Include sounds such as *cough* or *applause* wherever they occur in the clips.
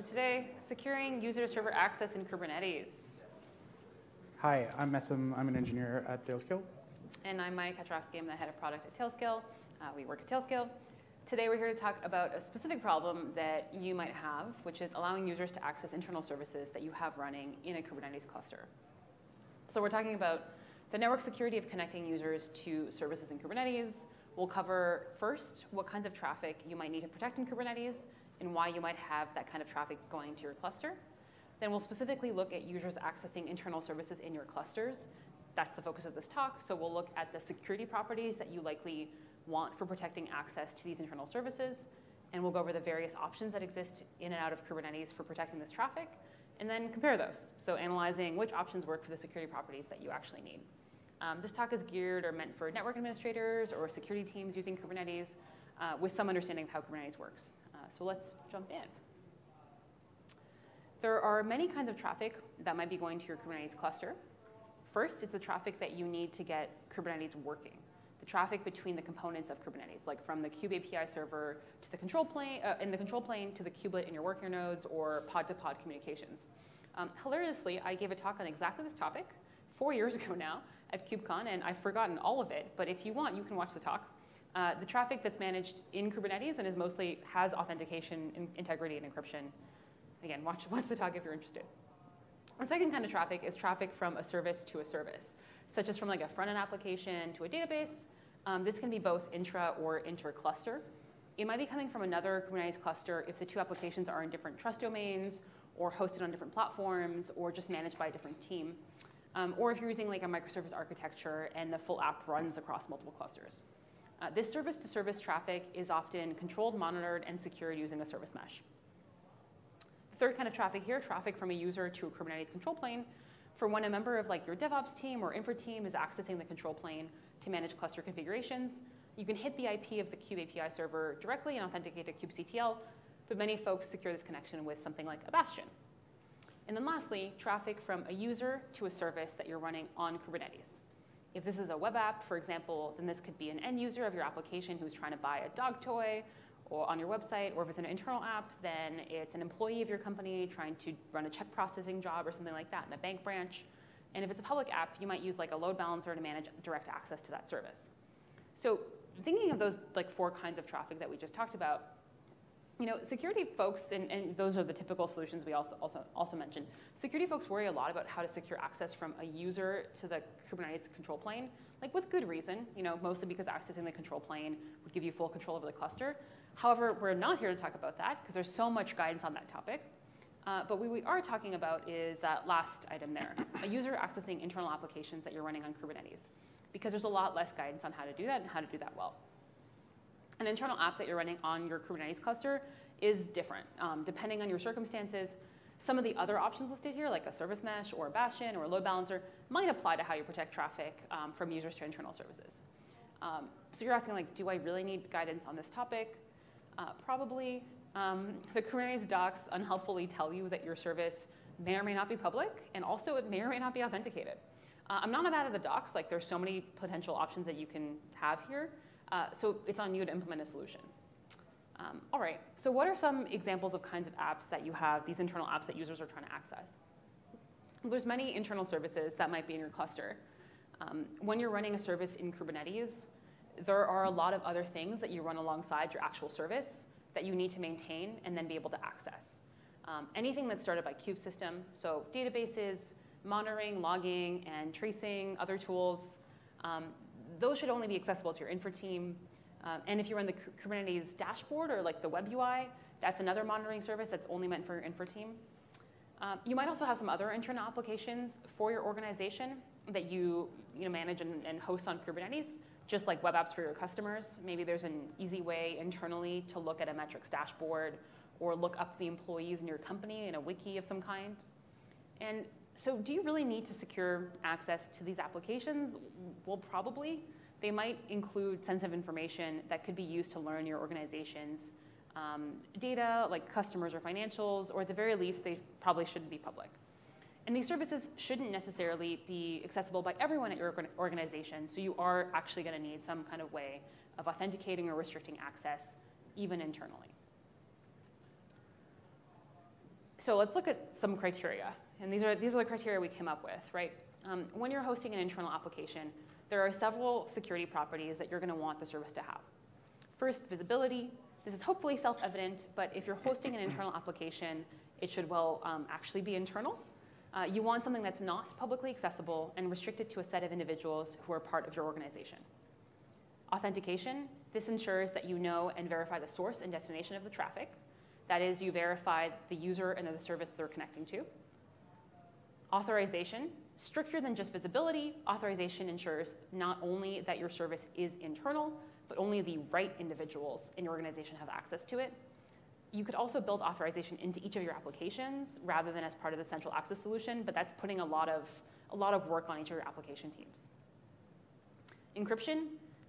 So today, securing user-server access in Kubernetes. Hi, I'm Maisem. I'm an engineer at Tailscale. And I'm Maya Kaczorowski. I'm the head of product at Tailscale. Uh, we work at Tailscale. Today we're here to talk about a specific problem that you might have, which is allowing users to access internal services that you have running in a Kubernetes cluster. So we're talking about the network security of connecting users to services in Kubernetes. We'll cover first what kinds of traffic you might need to protect in Kubernetes and why you might have that kind of traffic going to your cluster. Then we'll specifically look at users accessing internal services in your clusters. That's the focus of this talk. So we'll look at the security properties that you likely want for protecting access to these internal services. And we'll go over the various options that exist in and out of Kubernetes for protecting this traffic, and then compare those. So analyzing which options work for the security properties that you actually need. Um, this talk is geared or meant for network administrators or security teams using Kubernetes uh, with some understanding of how Kubernetes works. So let's jump in. There are many kinds of traffic that might be going to your Kubernetes cluster. First, it's the traffic that you need to get Kubernetes working the traffic between the components of Kubernetes, like from the kube API server to the control plane, uh, in the control plane to the kubelet in your worker nodes or pod-to-pod -pod communications. Um, hilariously, I gave a talk on exactly this topic four years *laughs* ago now at KubeCon, and I've forgotten all of it, but if you want, you can watch the talk. Uh, the traffic that's managed in Kubernetes and is mostly has authentication, in integrity, and encryption. Again, watch, watch the talk if you're interested. The second kind of traffic is traffic from a service to a service, such as from like a front-end application to a database, um, this can be both intra or inter-cluster. It might be coming from another Kubernetes cluster if the two applications are in different trust domains or hosted on different platforms or just managed by a different team. Um, or if you're using like a microservice architecture and the full app runs across multiple clusters. Uh, this service-to-service -service traffic is often controlled, monitored, and secured using a service mesh. The third kind of traffic here, traffic from a user to a Kubernetes control plane, for when a member of like your DevOps team or infra team is accessing the control plane, to manage cluster configurations. You can hit the IP of the kube API server directly and authenticate to kubectl, but many folks secure this connection with something like a bastion. And then lastly, traffic from a user to a service that you're running on Kubernetes. If this is a web app, for example, then this could be an end user of your application who's trying to buy a dog toy or on your website, or if it's an internal app, then it's an employee of your company trying to run a check processing job or something like that in a bank branch. And if it's a public app, you might use like a load balancer to manage direct access to that service. So thinking of those like four kinds of traffic that we just talked about, you know, security folks, and, and those are the typical solutions we also, also, also mentioned, security folks worry a lot about how to secure access from a user to the Kubernetes control plane, like with good reason, you know, mostly because accessing the control plane would give you full control over the cluster. However, we're not here to talk about that because there's so much guidance on that topic. Uh, but what we are talking about is that last item there, a user accessing internal applications that you're running on Kubernetes, because there's a lot less guidance on how to do that and how to do that well. An internal app that you're running on your Kubernetes cluster is different, um, depending on your circumstances. Some of the other options listed here, like a service mesh or a bastion or a load balancer, might apply to how you protect traffic um, from users to internal services. Um, so you're asking, like, do I really need guidance on this topic? Uh, probably. Um, the Kubernetes docs unhelpfully tell you that your service may or may not be public, and also it may or may not be authenticated. Uh, I'm not a mad at the docs, like there's so many potential options that you can have here, uh, so it's on you to implement a solution. Um, all right, so what are some examples of kinds of apps that you have, these internal apps that users are trying to access? Well, there's many internal services that might be in your cluster. Um, when you're running a service in Kubernetes, there are a lot of other things that you run alongside your actual service that you need to maintain and then be able to access. Um, anything that's started by kubesystem, so databases, monitoring, logging, and tracing, other tools, um, those should only be accessible to your infra team. Um, and if you run the Kubernetes dashboard or like the web UI, that's another monitoring service that's only meant for your infra team. Um, you might also have some other internal applications for your organization that you, you know, manage and, and host on Kubernetes just like web apps for your customers. Maybe there's an easy way internally to look at a metrics dashboard or look up the employees in your company in a wiki of some kind. And so do you really need to secure access to these applications? Well, probably. They might include sensitive information that could be used to learn your organization's um, data, like customers or financials, or at the very least, they probably shouldn't be public. And these services shouldn't necessarily be accessible by everyone at your organization, so you are actually going to need some kind of way of authenticating or restricting access, even internally. So let's look at some criteria. And these are, these are the criteria we came up with, right? Um, when you're hosting an internal application, there are several security properties that you're going to want the service to have. First, visibility. This is hopefully self-evident, but if you're hosting an internal application, it should well um, actually be internal. Uh, you want something that's not publicly accessible and restricted to a set of individuals who are part of your organization. Authentication. This ensures that you know and verify the source and destination of the traffic. That is, you verify the user and the service they're connecting to. Authorization. Stricter than just visibility, authorization ensures not only that your service is internal, but only the right individuals in your organization have access to it. You could also build authorization into each of your applications rather than as part of the central access solution, but that's putting a lot of, a lot of work on each of your application teams. Encryption,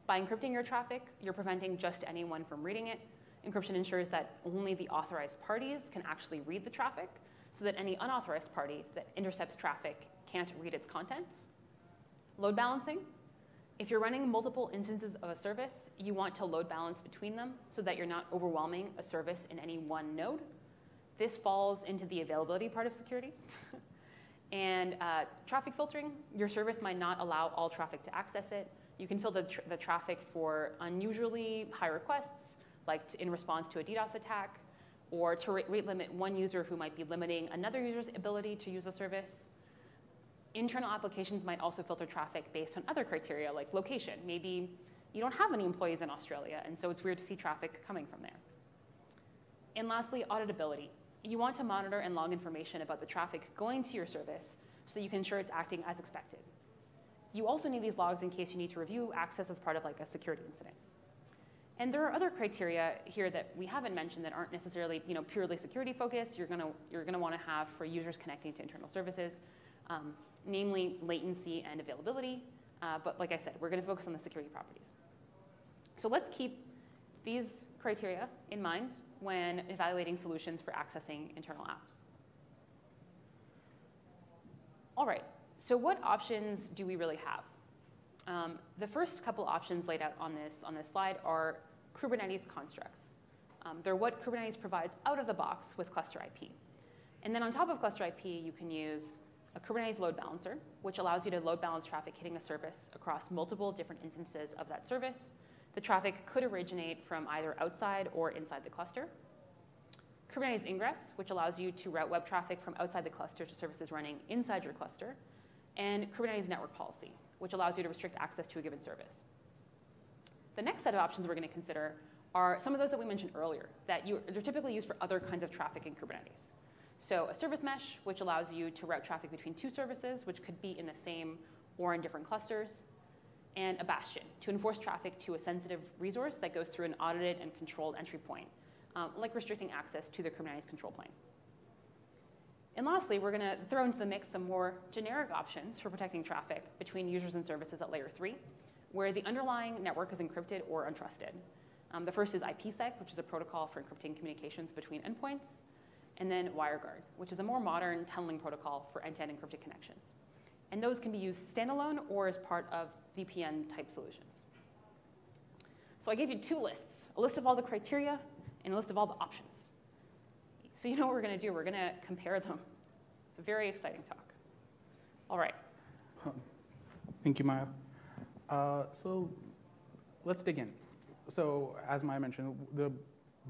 by encrypting your traffic, you're preventing just anyone from reading it. Encryption ensures that only the authorized parties can actually read the traffic, so that any unauthorized party that intercepts traffic can't read its contents. Load balancing. If you're running multiple instances of a service, you want to load balance between them so that you're not overwhelming a service in any one node. This falls into the availability part of security. *laughs* and uh, traffic filtering, your service might not allow all traffic to access it. You can filter the, the traffic for unusually high requests, like in response to a DDoS attack, or to rate, limit one user who might be limiting another user's ability to use a service. Internal applications might also filter traffic based on other criteria like location. Maybe you don't have any employees in Australia, and so it's weird to see traffic coming from there. And lastly, auditability. You want to monitor and log information about the traffic going to your service so that you can ensure it's acting as expected. You also need these logs in case you need to review access as part of like a security incident. And there are other criteria here that we haven't mentioned that aren't necessarily you know, purely security focused. You're gonna, you're gonna wanna have for users connecting to internal services, um, namely latency and availability. Uh, but like I said, we're gonna focus on the security properties. So let's keep these criteria in mind when evaluating solutions for accessing internal apps. All right, so what options do we really have? Um, the first couple options laid out on this, on this slide are Kubernetes constructs. Um, they're what Kubernetes provides out of the box with cluster IP. And then on top of cluster IP, you can use a Kubernetes load balancer, which allows you to load balance traffic hitting a service across multiple different instances of that service. The traffic could originate from either outside or inside the cluster. Kubernetes ingress, which allows you to route web traffic from outside the cluster to services running inside your cluster. And Kubernetes network policy, which allows you to restrict access to a given service. The next set of options we're going to consider are some of those that we mentioned earlier, that you, they're typically used for other kinds of traffic in Kubernetes. So a service mesh, which allows you to route traffic between two services, which could be in the same or in different clusters, and a bastion, to enforce traffic to a sensitive resource that goes through an audited and controlled entry point, um, like restricting access to the Kubernetes control plane. And lastly, we're going to throw into the mix some more generic options for protecting traffic between users and services at layer three, where the underlying network is encrypted or untrusted. Um, the first is IPsec, which is a protocol for encrypting communications between endpoints, and then WireGuard, which is a more modern tunneling protocol for end-to-end encrypted connections. And those can be used standalone or as part of VPN-type solutions. So I gave you two lists, a list of all the criteria and a list of all the options. So you know what we're going to do? We're going to compare them. It's a very exciting talk. All right. Thank you, Maya. Uh, so let's dig in. So as Maya mentioned, the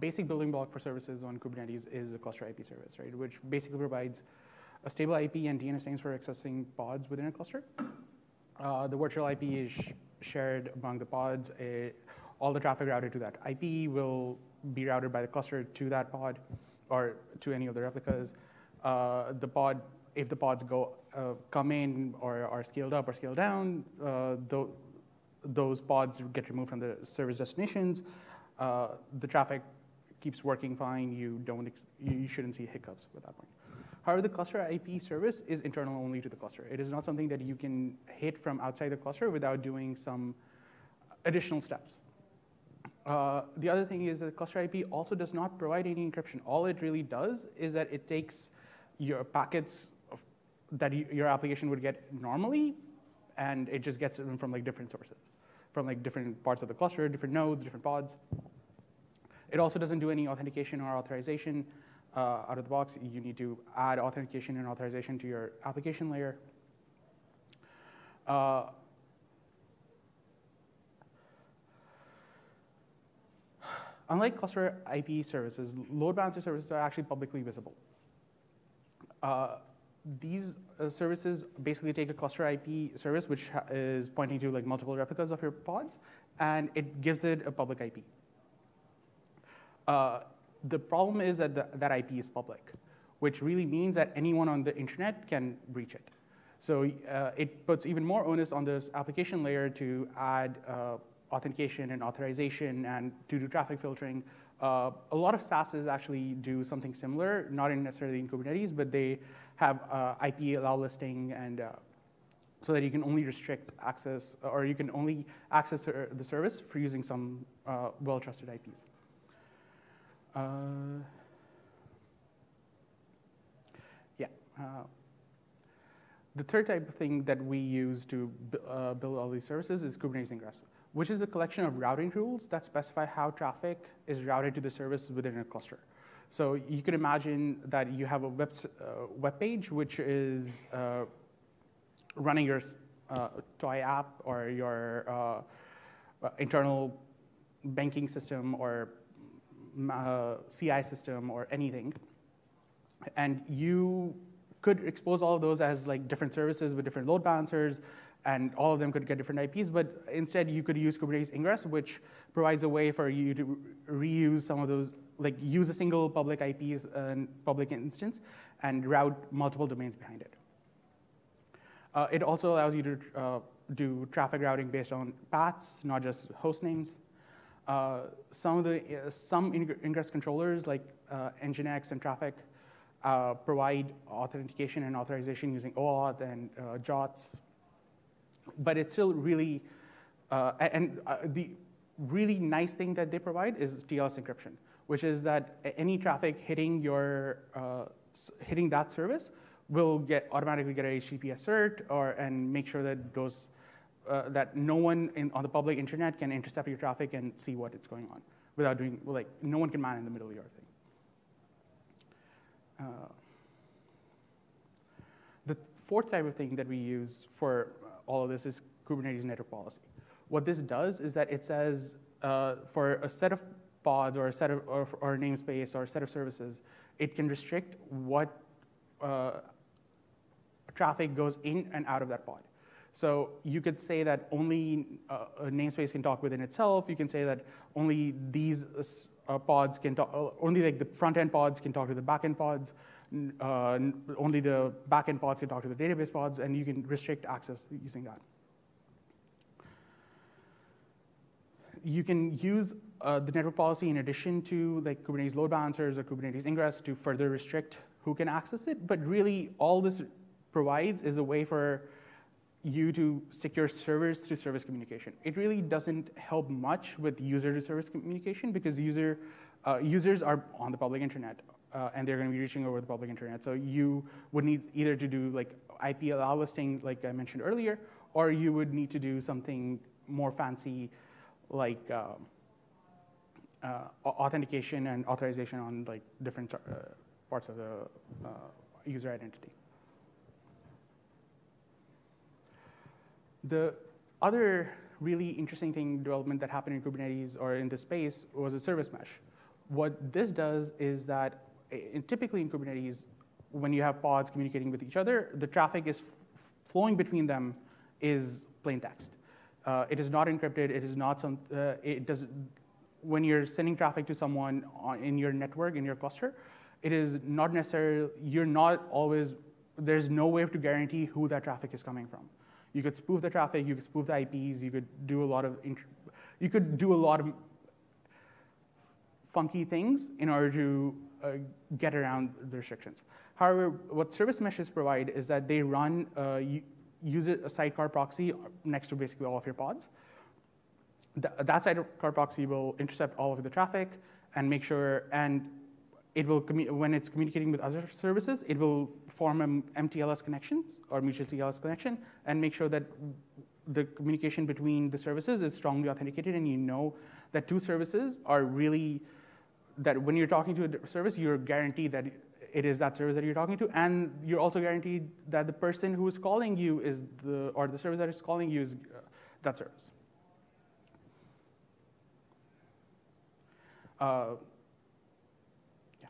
basic building block for services on Kubernetes is a cluster IP service, right? Which basically provides a stable IP and DNS names for accessing pods within a cluster. Uh, the virtual IP is sh shared among the pods. It, all the traffic routed to that IP will be routed by the cluster to that pod or to any of the replicas. Uh, the pod, if the pods go uh, come in or are scaled up or scaled down, uh, th those pods get removed from the service destinations. Uh, the traffic keeps working fine. You don't you shouldn't see hiccups at that point. However, the cluster IP service is internal only to the cluster. It is not something that you can hit from outside the cluster without doing some additional steps. Uh, the other thing is that cluster IP also does not provide any encryption. All it really does is that it takes your packets that you, your application would get normally, and it just gets them from like different sources, from like different parts of the cluster, different nodes, different pods. It also doesn't do any authentication or authorization. uh, out of the box. You need to add authentication and authorization to your application layer. Uh, unlike cluster IP services, load balancer services are actually publicly visible. Uh, these uh, services basically take a cluster IP service, which is pointing to like multiple replicas of your pods, and it gives it a public IP. Uh, the problem is that the, that IP is public, which really means that anyone on the internet can breach it. So uh, it puts even more onus on this application layer to add uh, authentication and authorization and to do traffic filtering. Uh, a lot of SaaSes actually do something similar, not necessarily in Kubernetes, but they have uh, IP allow listing and uh, so that you can only restrict access or you can only access the service for using some uh, well-trusted IPs. Uh, yeah. Uh, the third type of thing that we use to uh, build all these services is Kubernetes Ingress, which is a collection of routing rules that specify how traffic is routed to the service within a cluster. So you can imagine that you have a web, uh, web page which is uh, running your uh, toy app or your uh, internal banking system or uh, CI system or anything. And you could expose all of those as like different services with different load balancers, and all of them could get different IPs, but instead you could use Kubernetes Ingress, which provides a way for you to reuse some of those, like use a single public IPs and public instance and route multiple domains behind it. Uh, it also allows you to uh, do traffic routing based on paths, not just host names. Uh, some of the uh, some ingress controllers like uh, Nginx and Traefik uh, provide authentication and authorization using OAuth and JWTs, but it's still really and the really nice thing that they provide is TLS encryption, which is that any traffic hitting your hitting that service will get automatically get a HTTPS cert or and make sure that those uh, that no one in, on the public internet can intercept your traffic and see what it's going on without doing, like, no one can man in the middle of your thing. Uh, the fourth type of thing that we use for all of this is Kubernetes network policy. What this does is that it says uh, for a set of pods or a set of or, or namespace or a set of services, it can restrict what uh, traffic goes in and out of that pod. So you could say that only uh, a namespace can talk within itself. You can say that only these uh, pods can talk, uh, only like the front end pods can talk to the back end pods. Uh, only the backend pods can talk to the database pods, and you can restrict access using that. You can use uh, the network policy in addition to like Kubernetes load balancers or Kubernetes ingress to further restrict who can access it. But really, all this provides is a way for you to secure servers to service communication. It really doesn't help much with user to service communication because user, uh, users are on the public internet uh, and they're going to be reaching over the public internet. So you would need either to do like IP allow listing, like I mentioned earlier, or you would need to do something more fancy like uh, uh authentication and authorization on like different uh, parts of the uh, user identity. The other really interesting thing development that happened in Kubernetes or in this space was a service mesh. What this does is that in, typically in Kubernetes, when you have pods communicating with each other, the traffic is flowing between them is plain text. Uh, it is not encrypted. It is not some. Uh, it does. When you're sending traffic to someone on, in your network in your cluster, it is not necessarily. You're not always. There's no way to guarantee who that traffic is coming from. You could spoof the traffic, you could spoof the IPs, you could do a lot of, you could do a lot of funky things in order to uh, get around the restrictions. However, what service meshes provide is that they run, uh, use a sidecar proxy next to basically all of your pods. Th that sidecar proxy will intercept all of the traffic and make sure, and it will when it's communicating with other services, it will form MTLS connections or mutual TLS connection and make sure that the communication between the services is strongly authenticated and you know that two services are really that when you're talking to a service, you're guaranteed that it is that service that you're talking to, and you're also guaranteed that the person who is calling you is the, or the service that is calling you is uh, that service. Uh, yeah.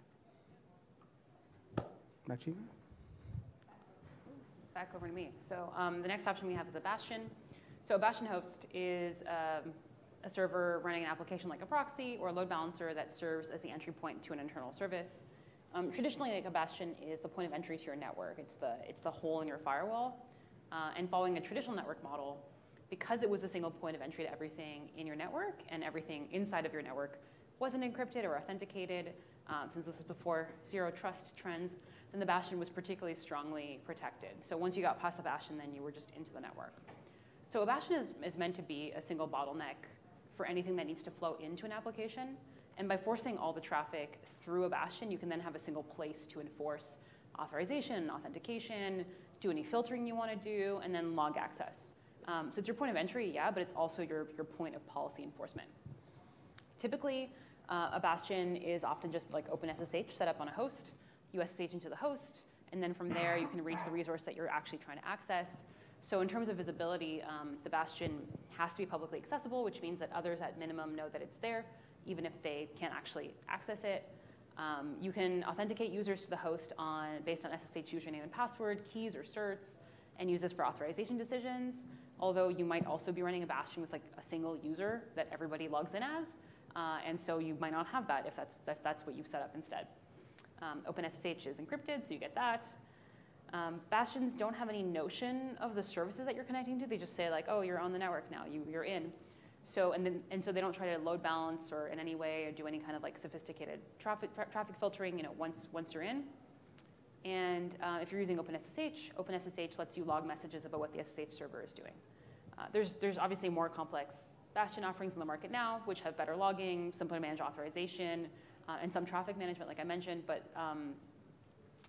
Back. Back over to me. So um, the next option we have is a Bastion. So a Bastion host is um, a server running an application like a proxy or a load balancer that serves as the entry point to an internal service. Um, traditionally, like a Bastion is the point of entry to your network. It's the, it's the hole in your firewall. Uh, and following a traditional network model, because it was a single point of entry to everything in your network and everything inside of your network wasn't encrypted or authenticated, um, since this is before zero trust trends, then the Bastion was particularly strongly protected. So once you got past the Bastion, then you were just into the network. So a Bastion is, is meant to be a single bottleneck for anything that needs to flow into an application. And by forcing all the traffic through a Bastion, you can then have a single place to enforce authorization authentication, do any filtering you want to do, and then log access. Um, so it's your point of entry, yeah, but it's also your, your point of policy enforcement. Typically, uh, a bastion is often just like OpenSSH set up on a host, you SSH into the host, and then from there you can reach the resource that you're actually trying to access. So in terms of visibility, um, the bastion has to be publicly accessible, which means that others at minimum know that it's there, even if they can't actually access it. Um, you can authenticate users to the host on, based on SSH username and password, keys or certs, and use this for authorization decisions. Although you might also be running a bastion with like a single user that everybody logs in as. Uh, and so you might not have that if that's, if that's what you've set up instead. Um, OpenSSH is encrypted, so you get that. Um, bastions don't have any notion of the services that you're connecting to. They just say like, oh, you're on the network now, you, you're in. So, and, then, and so they don't try to load balance or in any way or do any kind of like sophisticated traffic, tra traffic filtering, you know, once, once you're in. And uh, if you're using OpenSSH, OpenSSH lets you log messages about what the SSH server is doing. Uh, there's, there's obviously more complex Bastion offerings in the market now, which have better logging, simpler manage authorization, uh, and some traffic management, like I mentioned. But um,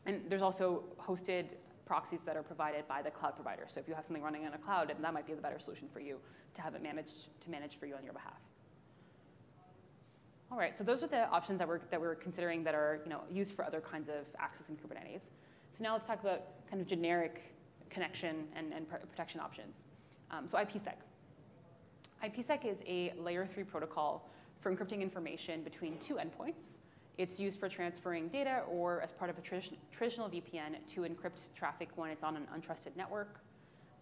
and there's also hosted proxies that are provided by the cloud provider. So if you have something running in a cloud, that might be the better solution for you to have it managed to manage for you on your behalf. All right, so those are the options that we're, that we're considering that are you know, used for other kinds of access in Kubernetes. So now let's talk about kind of generic connection and, and protection options. Um, so IPsec. IPsec is a layer three protocol for encrypting information between two endpoints. It's used for transferring data or as part of a traditional VPN to encrypt traffic when it's on an untrusted network.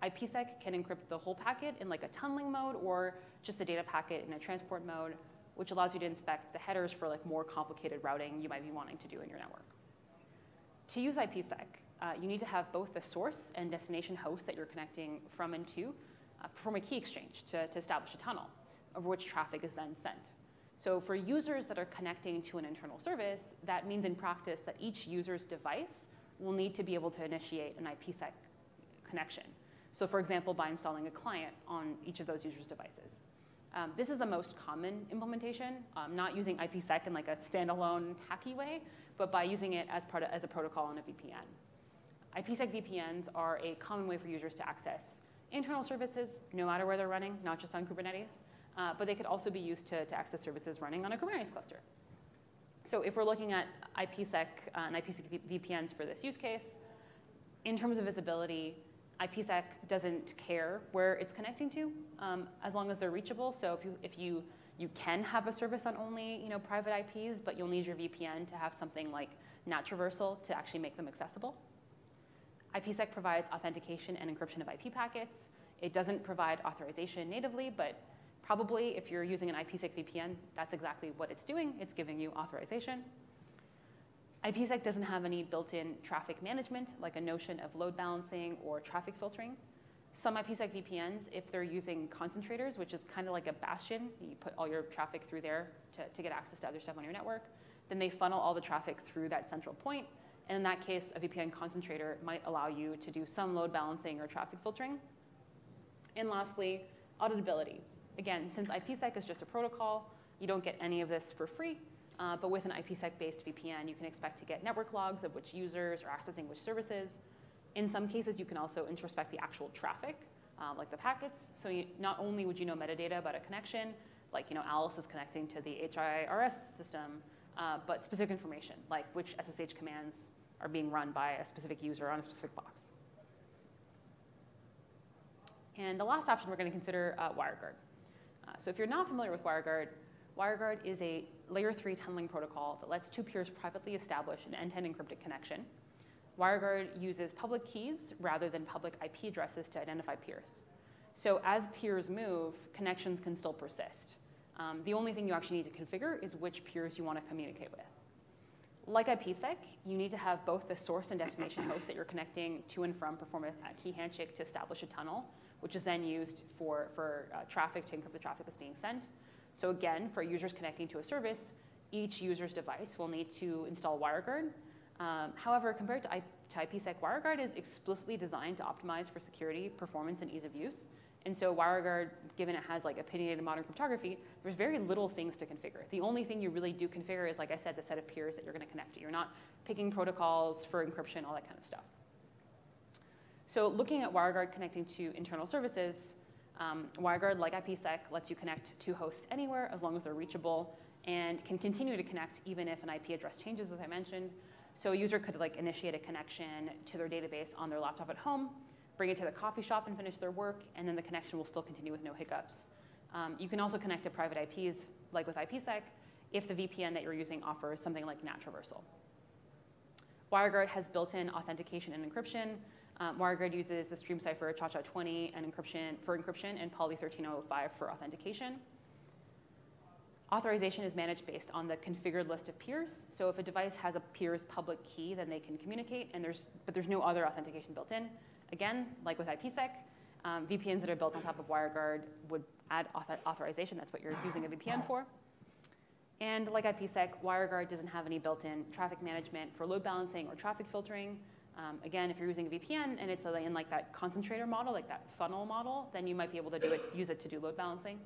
IPsec can encrypt the whole packet in like a tunneling mode or just the data packet in a transport mode, which allows you to inspect the headers for like more complicated routing you might be wanting to do in your network. To use IPsec, uh, you need to have both the source and destination host that you're connecting from and to uh, perform a key exchange to, to establish a tunnel over which traffic is then sent. So for users that are connecting to an internal service, that means in practice that each user's device will need to be able to initiate an IPsec connection. So for example, by installing a client on each of those users' devices. Um, this is the most common implementation, um, not using IPsec in like a standalone hacky way, but by using it as, part of, as a protocol on a VPN. IPsec VPNs are a common way for users to access internal services, no matter where they're running, not just on Kubernetes, uh, but they could also be used to, to access services running on a Kubernetes cluster. So if we're looking at IPsec uh, and IPsec VPNs for this use case, in terms of visibility, IPsec doesn't care where it's connecting to, um, as long as they're reachable. So if you, if you, you can have a service on only you know, private IPs, but you'll need your VPN to have something like NAT traversal to actually make them accessible. IPsec provides authentication and encryption of IP packets. It doesn't provide authorization natively, but probably if you're using an IPsec VPN, that's exactly what it's doing. It's giving you authorization. IPsec doesn't have any built-in traffic management, like a notion of load balancing or traffic filtering. Some IPsec VPNs, if they're using concentrators, which is kind of like a bastion, you put all your traffic through there to, to get access to other stuff on your network, then they funnel all the traffic through that central point. point, and in that case, a VPN concentrator might allow you to do some load balancing or traffic filtering. And lastly, auditability. Again, since IPsec is just a protocol, you don't get any of this for free. Uh, but with an IPsec-based VPN, you can expect to get network logs of which users are accessing which services. In some cases, you can also introspect the actual traffic, uh, like the packets. So you, not only would you know metadata about a connection, like you know Alice is connecting to the HIRS system, uh, but specific information, like which SSH commands are being run by a specific user on a specific box. And the last option we're going to consider uh, WireGuard. Uh, so if you're not familiar with WireGuard, WireGuard is a layer 3 tunneling protocol that lets two peers privately establish an end-to-end encrypted connection. WireGuard uses public keys rather than public IP addresses to identify peers. So as peers move, connections can still persist. Um, the only thing you actually need to configure is which peers you want to communicate with. Like IPsec, you need to have both the source and destination *coughs* host that you're connecting to and from perform a key handshake to establish a tunnel, which is then used for, for uh, traffic to encrypt the traffic that's being sent. So again, for users connecting to a service, each user's device will need to install WireGuard. Um, however, compared to, I, to IPsec, WireGuard is explicitly designed to optimize for security, performance, and ease of use. And so WireGuard, given it has like opinionated modern cryptography, there's very little things to configure. The only thing you really do configure is, like I said, the set of peers that you're going to connect to. You're not picking protocols for encryption, all that kind of stuff. So looking at WireGuard connecting to internal services, um, WireGuard, like IPsec, lets you connect to hosts anywhere as long as they're reachable and can continue to connect even if an IP address changes, as I mentioned. So a user could like initiate a connection to their database on their laptop at home, bring it to the coffee shop and finish their work, and then the connection will still continue with no hiccups. Um, you can also connect to private IPs, like with IPsec, if the VPN that you're using offers something like NAT traversal. WireGuard has built-in authentication and encryption. Um, WireGuard uses the stream cipher ChaCha20 and encryption for encryption and Poly1305 for authentication. Authorization is managed based on the configured list of peers. So if a device has a peer's public key, then they can communicate, and there's, but there's no other authentication built in. Again, like with IPsec, um, VPNs that are built on top of WireGuard would add author authorization. That's what you're using a VPN for. And like IPsec, WireGuard doesn't have any built-in traffic management for load balancing or traffic filtering. Um, again, if you're using a VPN and it's in like that concentrator model, like that funnel model, then you might be able to do it, use it to do load balancing.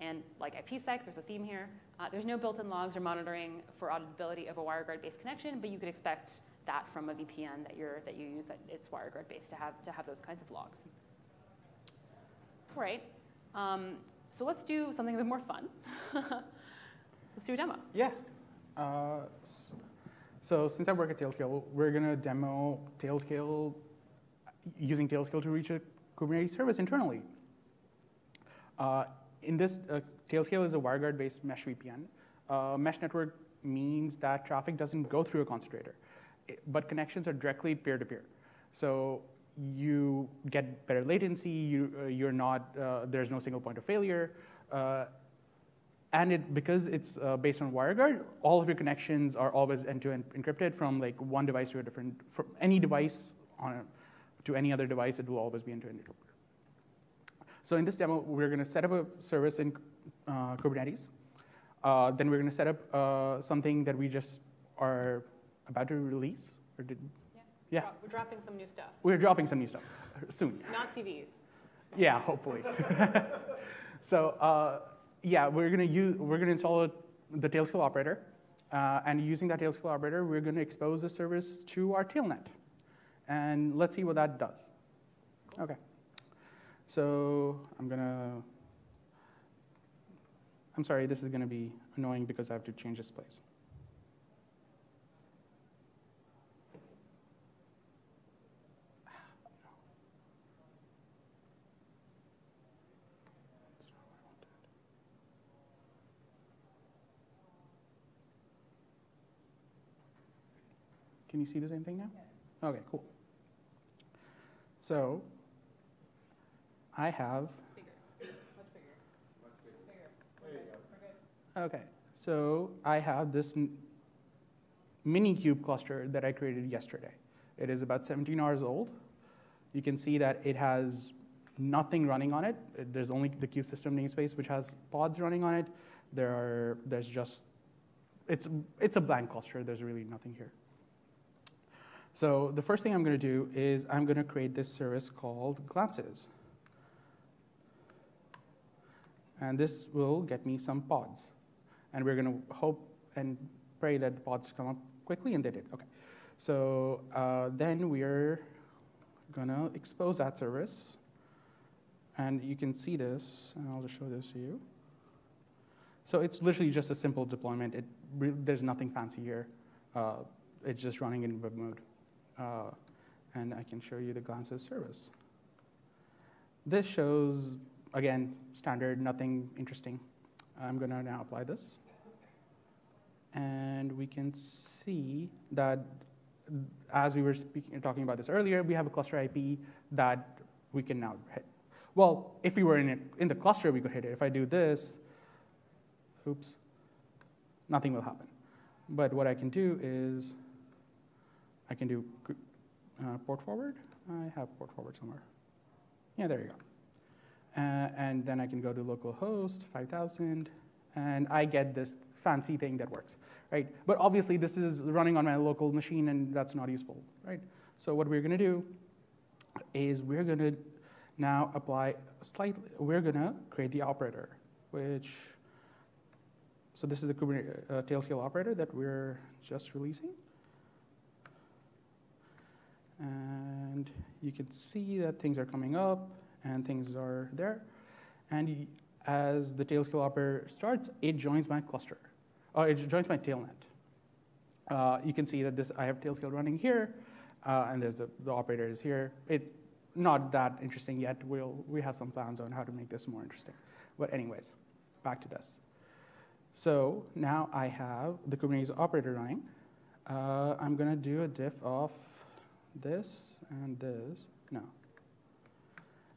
And like IPsec, there's a theme here. Uh, there's no built-in logs or monitoring for auditability of a WireGuard-based connection, but you could expect that from a VPN that, you're, that you use that it's WireGuard based to have, to have those kinds of logs. All right, um, so let's do something a bit more fun. *laughs* let's do a demo. Yeah. Uh, so since I work at Tailscale, we're going to demo Tailscale using Tailscale to reach a Kubernetes service internally. Uh, in this, uh, Tailscale is a WireGuard-based mesh VPN. Uh, mesh network means that traffic doesn't go through a concentrator but connections are directly peer-to-peer. So you get better latency, you, uh, you're not, uh, there's no single point of failure. Uh, and it, because it's uh, based on WireGuard, all of your connections are always end-to-end encrypted from like one device to a different, from any device on a, to any other device, it will always be end-to-end encrypted. So in this demo, we're going to set up a service in uh, Kubernetes. Uh, then we're going to set up something that we just are about to release? Or did, yeah. yeah. We're dropping some new stuff. We're dropping some new stuff soon. Not CVEs. Yeah, hopefully. *laughs* so uh, yeah, we're gonna use we're gonna install a, the Tailscale operator, uh, and using that Tailscale operator, we're gonna expose the service to our tailnet, and let's see what that does. Okay. So I'm gonna. I'm sorry, this is gonna be annoying because I have to change this place. Can you see the same thing now? Yeah. Okay, cool. So I have. Bigger. Much bigger. Much bigger. bigger. Okay, so I have this Minikube cluster that I created yesterday. It is about 17 hours old. You can see that it has nothing running on it. There's only the kube-system namespace, which has pods running on it. There are, there's just, it's, it's a blank cluster. There's really nothing here. So the first thing I'm going to do is I'm going to create this service called Glances. And this will get me some pods. And we're going to hope and pray that the pods come up quickly, and they did. Okay. So uh, then we're going to expose that service. And you can see this, and I'll just show this to you. So it's literally just a simple deployment. It there's nothing fancy here. Uh, it's just running in web mode. Uh, and I can show you the glances service. This shows, again, standard, nothing interesting. I'm going to now apply this. And we can see that as we were speaking, talking about this earlier, we have a cluster IP that we can now hit. Well, if we were in, it, in the cluster, we could hit it. If I do this, oops, nothing will happen. But what I can do is I can do uh, port forward. I have port forward somewhere. Yeah, there you go. Uh, and then I can go to localhost 5000, and I get this fancy thing that works, right? But obviously, this is running on my local machine, and that's not useful, right? So what we're going to do is we're going to now apply slightly. We're going to create the operator, which so this is the Kubernetes uh, Tailscale operator that we're just releasing. And you can see that things are coming up and things are there. And as the Tailscale operator starts, it joins my cluster. Or uh, it joins my tailnet. Uh, you can see that this I have Tailscale running here, uh, and there's a, the operator is here. It's not that interesting yet. We'll, we have some plans on how to make this more interesting. But anyways, back to this. So now I have the Kubernetes operator running. Uh, I'm going to do a diff of this and this. No.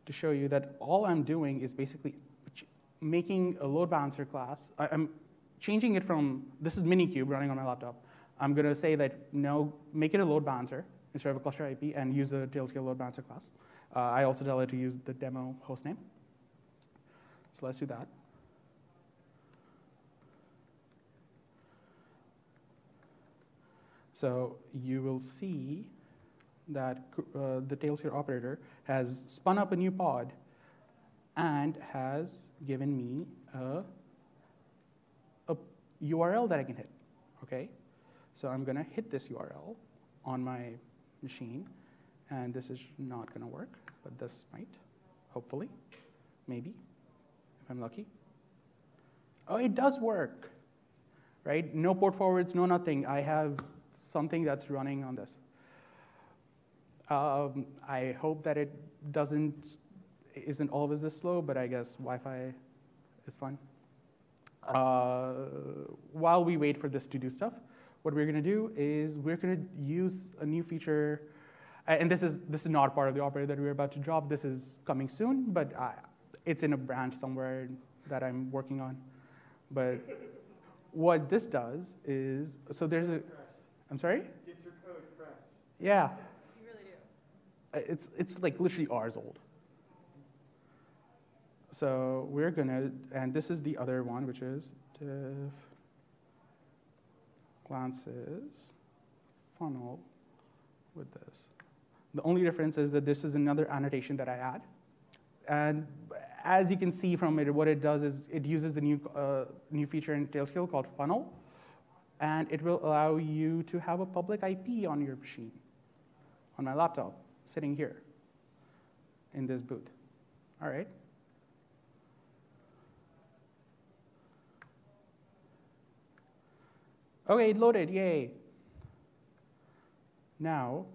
To show you that all I'm doing is basically making a load balancer class. I, am changing it from, this is Minikube running on my laptop. I'm going to say that no, make it a load balancer instead of a cluster IP and use the Tailscale load balancer class. Uh, I also tell it to use the demo hostname. So let's do that. So you will see that uh, the Tailscale operator has spun up a new pod and has given me a, a URL that I can hit. Okay, so I'm going to hit this URL on my machine, and this is not going to work, but this might, hopefully, maybe, if I'm lucky. Oh, it does work, right? No port forwards, no nothing. I have something that's running on this. Um, I hope that it doesn't isn't always this slow, but I guess Wi-Fi is fun. Uh, while we wait for this to do stuff, what we're going to do is we're going to use a new feature, and this is this is not part of the operator that we're about to drop. This is coming soon, but uh, it's in a branch somewhere that I'm working on. But what this does is, so there's a, I'm sorry? Get your code fresh. Yeah. You really do. Uh, it's, it's like literally hours old. So we're gonna, and this is the other one, which is diff glances funnel with this. The only difference is that this is another annotation that I add. And as you can see from it, what it does is it uses the new, uh, new feature in Tailscale called funnel, and it will allow you to have a public IP on your machine, on my laptop, sitting here in this booth. All right? Okay, it loaded, yay. Now,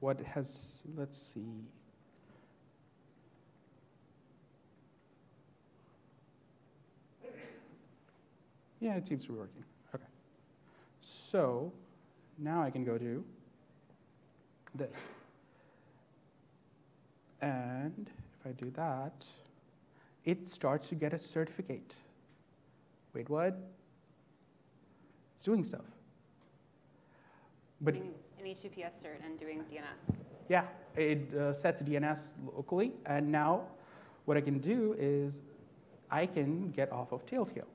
what has, let's see. Yeah, it seems to be working. Okay. So now I can go to this. And if I do that, it starts to get a certificate. Wait, what? It's doing stuff. But Getting an HTTPS cert and doing DNS. yeah, it uh, sets DNS locally, and now what I can do is I can get off of Tailscale.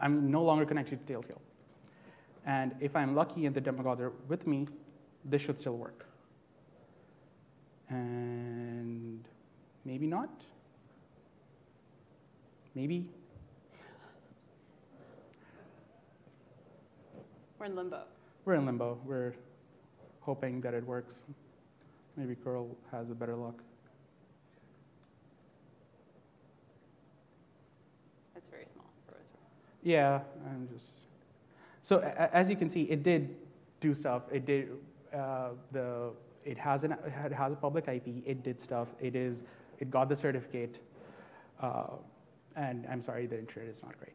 I'm no longer connected to Tailscale. And if I'm lucky and the demo demagogues are with me, this should still work. And maybe not. Maybe. We're in limbo. We're in limbo. We're hoping that it works. Maybe curl has a better luck. It's very small. Yeah, I'm just. So a- as you can see, it did do stuff. It did uh, the. It has an it has a public IP. It did stuff. It is. It got the certificate. Uh, and I'm sorry, the internet is not great.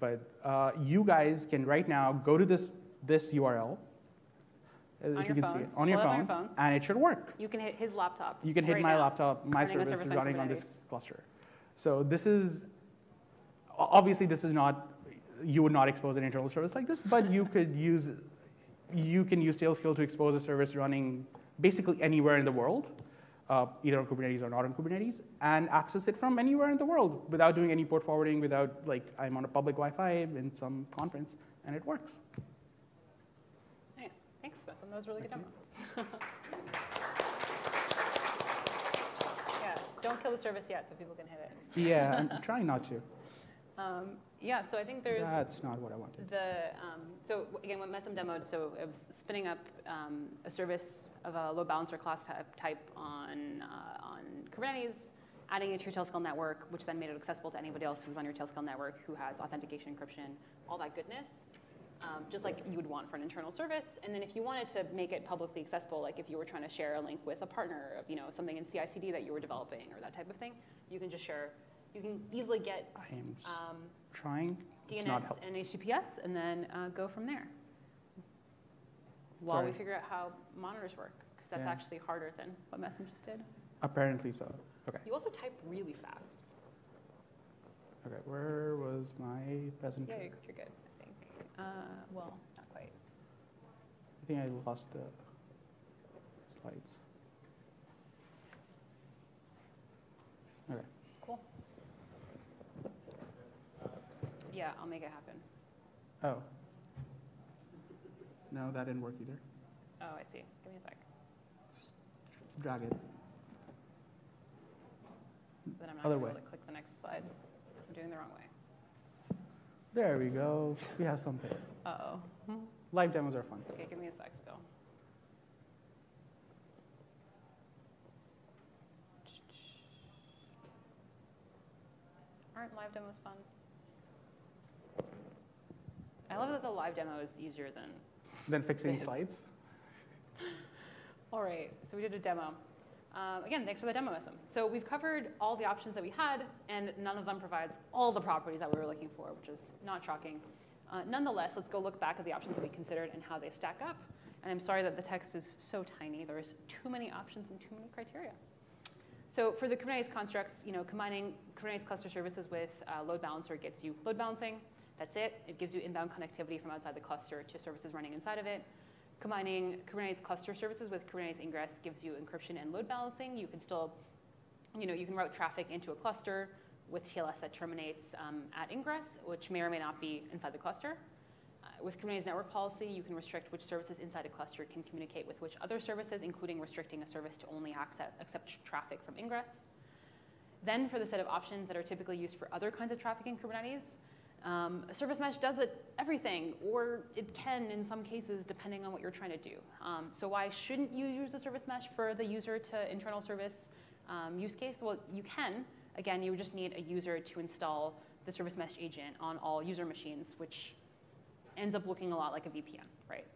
But uh, you guys can right now go to this this URL. On if you can see it on your phone, on your phones. and it should work. You can hit his laptop. You can hit right my now. laptop, my a service is on running on this cluster. So this is, obviously this is not, you would not expose an internal service like this, but you could use, you can use Tailscale to expose a service running basically anywhere in the world, uh, either on Kubernetes or not on Kubernetes, and access it from anywhere in the world without doing any port forwarding, without like, I'm on a public Wi-Fi in some conference, and it works. Nice. Thanks. That was a really good Thank demo. *laughs* yeah, don't kill the service yet so people can hit it. Yeah, I'm trying not to. Um, yeah, so I think there's That's not what I wanted. the, um, so again, what Maisem demoed, so it was spinning up um, a service of a load balancer class type, type on, uh, on Kubernetes, adding it to your Tailscale network, which then made it accessible to anybody else who's on your Tailscale network who has authentication, encryption, all that goodness, um, just like you would want for an internal service. And then if you wanted to make it publicly accessible, like if you were trying to share a link with a partner of, you know, something in CI/CD that you were developing or that type of thing, you can just share. You can easily get I am um, trying. DNS and HTTPS, and then uh, go from there. While we figure out how monitors work, because that's Yeah. actually harder than what Maisem just did. Apparently so. Okay. You also type really fast. Okay, where was my Yeah, presentation? you're, you're good, I think. Uh, well, not quite. I think I lost the slides. Okay, Cool. Yeah, I'll make it happen. oh. No, that didn't work either. Oh, I see. Give me a sec. Drag it. Then I'm not Other way. able to click the next slide. I'm doing the wrong way. There we go. We have something. Uh-oh. Live demos are fun. Okay, give me a sec still. Aren't live demos fun? I love that the live demo is easier than. Then fixing *laughs* This. slides. All right, so we did a demo. Um, again, thanks for the demo, Maisem. So we've covered all the options that we had, and none of them provides all the properties that we were looking for, which is not shocking. Uh, nonetheless, let's go look back at the options that we considered and how they stack up. And I'm sorry that the text is so tiny. There's too many options and too many criteria. So for the Kubernetes constructs, you know, combining Kubernetes cluster services with uh, load balancer gets you load balancing. That's it. It gives you inbound connectivity from outside the cluster to services running inside of it. Combining Kubernetes cluster services with Kubernetes ingress gives you encryption and load balancing. You can still, you know, you can route traffic into a cluster with TLS that terminates um, at ingress, which may or may not be inside the cluster. Uh, with Kubernetes network policy, you can restrict which services inside a cluster can communicate with which other services, including restricting a service to only access, accept traffic from ingress. Then for the set of options that are typically used for other kinds of traffic in Kubernetes, um, service mesh does it everything, or it can in some cases, depending on what you're trying to do. Um, so why shouldn't you use a service mesh for the user to internal service um, use case? Well, you can. Again, you would just need a user to install the service mesh agent on all user machines, which ends up looking a lot like a VPN, right?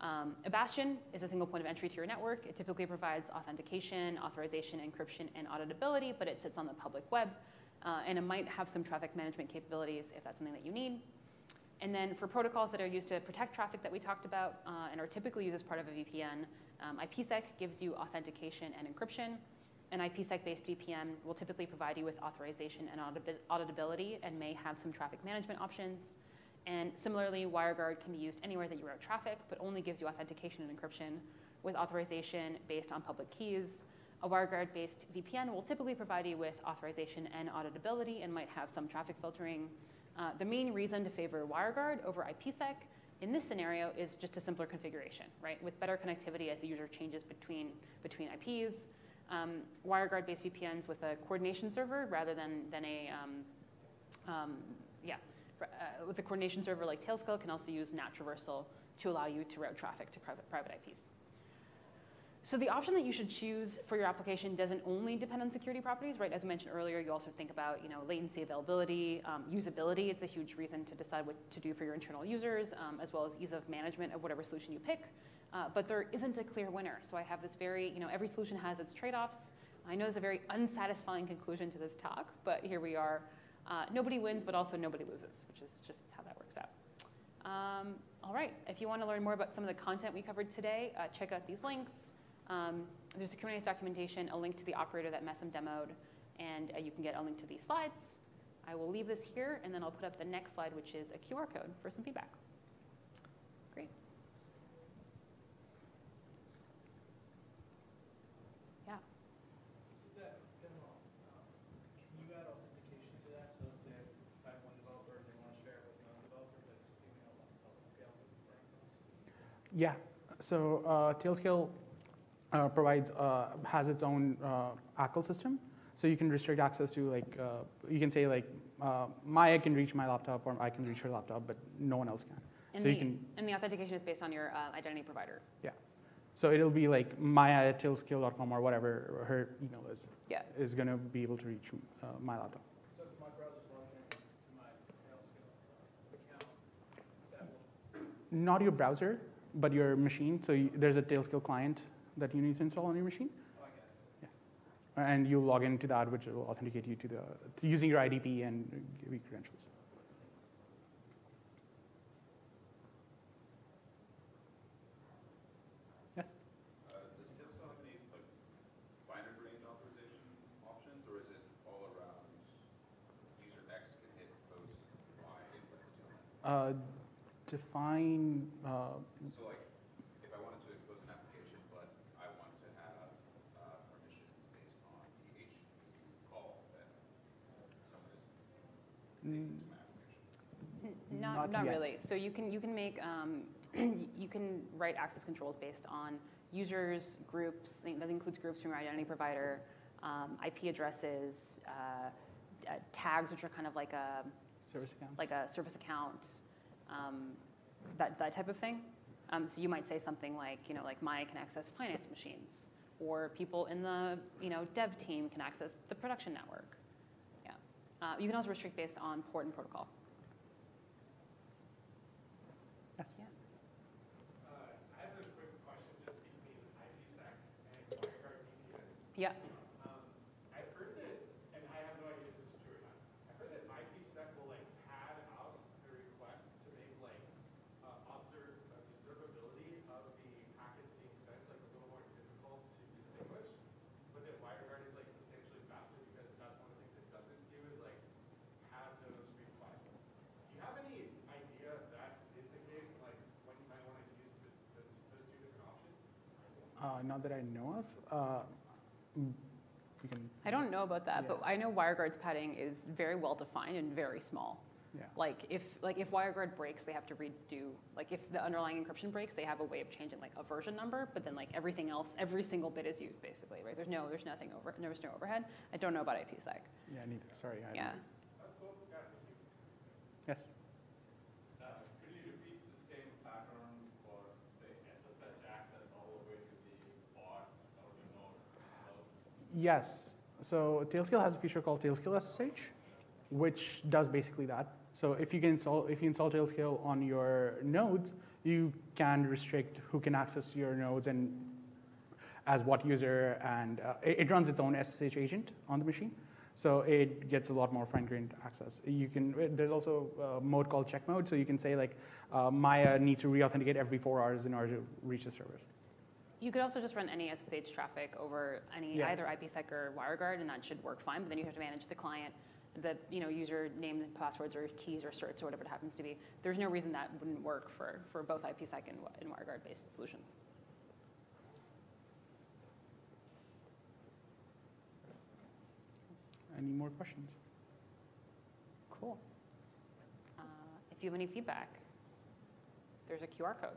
Um, a bastion is a single point of entry to your network. It typically provides authentication, authorization, encryption, and auditability, but it sits on the public web. Uh, and it might have some traffic management capabilities if that's something that you need. And then for protocols that are used to protect traffic that we talked about uh, and are typically used as part of a VPN, um, IPsec gives you authentication and encryption. An IPsec-based VPN will typically provide you with authorization and auditability and may have some traffic management options. And similarly, WireGuard can be used anywhere that you route traffic, but only gives you authentication and encryption with authorization based on public keys. A WireGuard-based VPN will typically provide you with authorization and auditability and might have some traffic filtering. Uh, the main reason to favor WireGuard over IPsec in this scenario is just a simpler configuration, right? With better connectivity as the user changes between, between IPs. Um, WireGuard-based VPNs with a coordination server rather than, than a, um, um, yeah, uh, with a coordination server like Tailscale can also use NAT traversal to allow you to route traffic to private, private IPs. So the option that you should choose for your application doesn't only depend on security properties, right? As I mentioned earlier, you also think about, you know, latency, availability, um, usability. It's a huge reason to decide what to do for your internal users, um, as well as ease of management of whatever solution you pick. Uh, but there isn't a clear winner. So I have this very, you know, every solution has its trade-offs. I know it's a very unsatisfying conclusion to this talk, but here we are. Uh, nobody wins, but also nobody loses, which is just how that works out. Um, all right, if you want to learn more about some of the content we covered today, uh, check out these links. Um, there's a Kubernetes documentation, a link to the operator that Maisem demoed, and uh, you can get a link to these slides. I will leave this here, and then I'll put up the next slide, which is a QR code for some feedback. Great. Yeah. That demo, um, can you add authentication to that? So let's say I have one developer and they want to share it with another developer, that's email, I'll be able to bring those. Yeah. So uh, Tailscale uh, provides uh, has its own uh, ACL system. So you can restrict access to like uh, you can say like uh, Maya can reach my laptop or I can reach your laptop, but no one else can. And, So you the, can- and the authentication is based on your uh, identity provider. Yeah. So it'll be like Maya at tailscale.com or whatever her email is. Yeah. Is going to be able to reach uh, my laptop. So if my browser's logging in to my account, that will, Not your browser, but your machine. So you, there's a Tailscale client that you need to install on your machine. oh, I and you log into that, which will authenticate you to the to using your IDP and give you credentials. Yes. Uh, Does Tailscale have any, like, binary range authorization options, or is it all around user X can hit post Y input to it? Uh, define. Uh, So like, if I wanted to expose an application, but I want to have uh, permissions based on the HTTP call that someone is making to my application. N- Not, Not not really. So you can, you can make, um, *clears throat* you can write access controls based on users, groups, that includes groups from your identity provider, um, IP addresses, uh, uh, tags, which are kind of like a, service accounts. like a service account, um, that, that type of thing. Um, so you might say something like, you know, like Maya can access finance machines, or people in the, you know, dev team can access the production network. Yeah. Uh, you can also restrict based on port and protocol. yes. Yeah. Uh, I have a quick question just between IPsec and WireGuard VPNs. Yeah. Um, I've heard that, and I have no idea if this is true or not, I've heard that IPsec will like pad out the request to make like, uh, observ- uh, observability of the packets being sent, like a little more difficult to distinguish. But that WireGuard is like substantially faster because that's one of the things it doesn't do is like pad those requests. Do you have any idea if that is the case, and, like when you might want to use the, the, those two different options? Uh, not that I know of. Uh, can. I don't know about that, Yeah. but I know WireGuard's padding is very well defined and very small. Yeah. Like if like if WireGuard breaks, they have to redo. Like if the underlying encryption breaks, they have a way of changing like a version number, but then like everything else, every single bit is used basically, right? There's no there's nothing over there's no overhead. I don't know about IPsec. Yeah. Neither. Sorry. I Yeah. know. That's cool, yeah, thank you. Yes. Uh, Could you repeat the same pattern for, say, SSH access all the way to the bot or the node? Yes. So Tailscale has a feature called Tailscale SSH, which does basically that. So if you can install if you install Tailscale on your nodes, you can restrict who can access your nodes and as what user, and uh, it, it runs its own SSH agent on the machine. So it gets a lot more fine-grained access. You can there's also a mode called check mode, so you can say like uh, Maya needs to re-authenticate every four hours in order to reach the server. You could also just run any SSH traffic over any Yeah. either IPsec or WireGuard, and that should work fine. But then you have to manage the client, the you know user names and passwords or keys or certs or whatever it happens to be. There's no reason that wouldn't work for for both IPsec and, and WireGuard based solutions. Any more questions? Cool. Uh, if you have any feedback, there's a QR code.